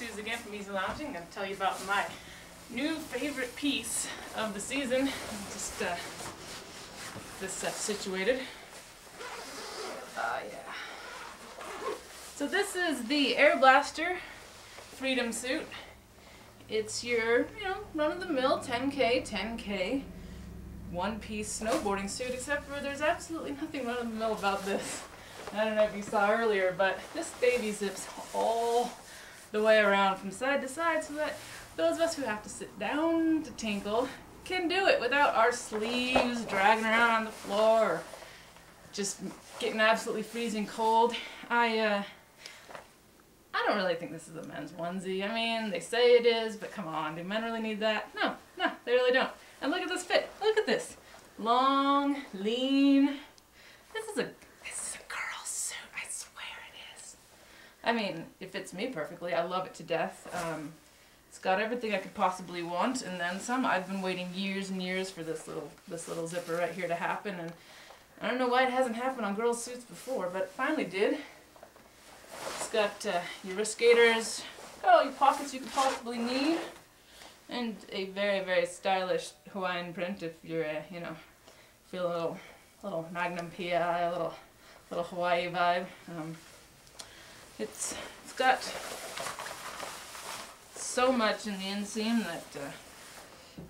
Suze again from EasyLoungin. I'm going to tell you about my new favorite piece of the season. Just uh, this stuff situated. Uh, yeah. So this is the Airblaster Freedom Suit. It's your, you know, run-of-the-mill 10K, 10K one-piece snowboarding suit, except for there's absolutely nothing run-of-the-mill about this. I don't know if you saw earlier, but this baby zips all the way around from side to side so that those of us who have to sit down to tinkle can do it without our sleeves dragging around on the floor or just getting absolutely freezing cold. I, uh, I don't really think this is a men's onesie. I mean, they say it is, but come on, do men really need that? No, no, they really don't. And look at this fit. Look at this. Long, lean. This is a I mean, it fits me perfectly. I love it to death. Um, it's got everything I could possibly want, and then some. I've been waiting years and years for this little this little zipper right here to happen, and I don't know why it hasn't happened on girls' suits before, but it finally did. It's got uh, your wrist gaiters, got all your pockets you could possibly need, and a very very stylish Hawaiian print if you're uh, you know feel a little little Magnum PI, a little little Hawaii vibe. Um, it's, it's got so much in the inseam that uh,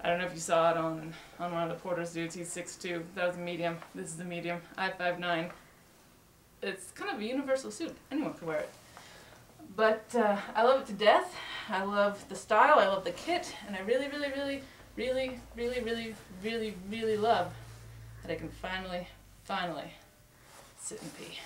I don't know if you saw it on, on one of the Porter's dudes. He's 6'2". That was a medium. This is a medium. I 5'9". It's kind of a universal suit. Anyone can wear it. But uh, I love it to death. I love the style. I love the kit. And I really, really, really, really, really, really, really, really love that I can finally, finally sit and pee.